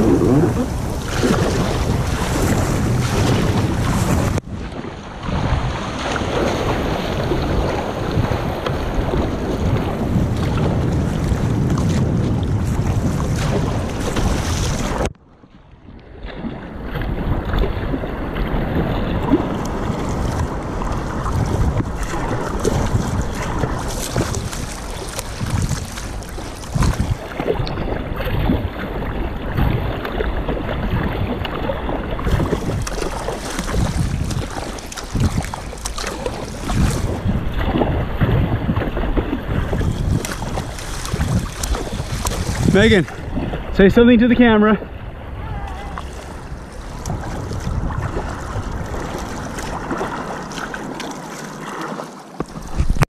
Uhum. Megan, say something to the camera.